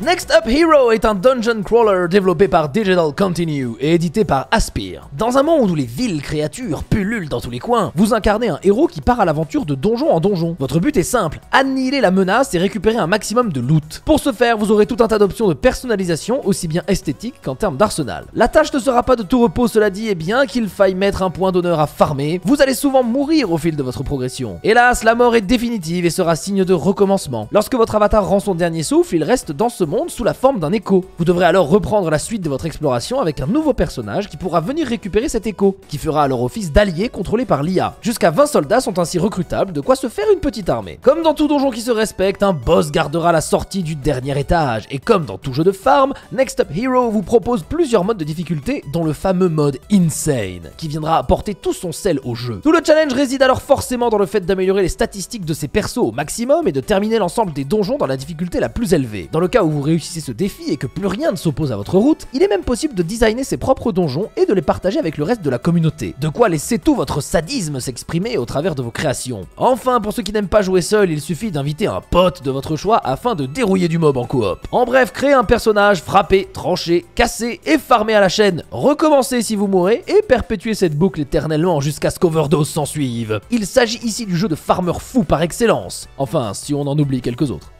Next Up Hero est un dungeon crawler développé par Digital Continue et édité par Aspire. Dans un monde où les villes créatures pullulent dans tous les coins, vous incarnez un héros qui part à l'aventure de donjon en donjon. Votre but est simple, annihiler la menace et récupérer un maximum de loot. Pour ce faire, vous aurez tout un tas d'options de personnalisation, aussi bien esthétique qu'en termes d'arsenal. La tâche ne sera pas de tout repos, cela dit, et bien qu'il faille mettre un point d'honneur à farmer, vous allez souvent mourir au fil de votre progression. Hélas, la mort est définitive et sera signe de recommencement. Lorsque votre avatar rend son dernier souffle, il reste dans ce monde sous la forme d'un écho. Vous devrez alors reprendre la suite de votre exploration avec un nouveau personnage qui pourra venir récupérer cet écho, qui fera alors office d'allié contrôlé par l'IA. Jusqu'à 20 soldats sont ainsi recrutables, de quoi se faire une petite armée. Comme dans tout donjon qui se respecte, un boss gardera la sortie du dernier étage, et comme dans tout jeu de farm, Next Up Hero vous propose plusieurs modes de difficulté, dont le fameux mode Insane, qui viendra apporter tout son sel au jeu. Tout le challenge réside alors forcément dans le fait d'améliorer les statistiques de ses persos au maximum et de terminer l'ensemble des donjons dans la difficulté la plus élevée. Dans le cas où vous réussissez ce défi et que plus rien ne s'oppose à votre route, il est même possible de designer ses propres donjons et de les partager avec le reste de la communauté. De quoi laisser tout votre sadisme s'exprimer au travers de vos créations. Enfin, pour ceux qui n'aiment pas jouer seul, il suffit d'inviter un pote de votre choix afin de dérouiller du mob en coop. En bref, créer un personnage, frapper, trancher, casser et farmer à la chaîne, recommencer si vous mourrez et perpétuer cette boucle éternellement jusqu'à ce qu'Overdose s'en suive. Il s'agit ici du jeu de farmer fou par excellence. Enfin, si on en oublie quelques autres.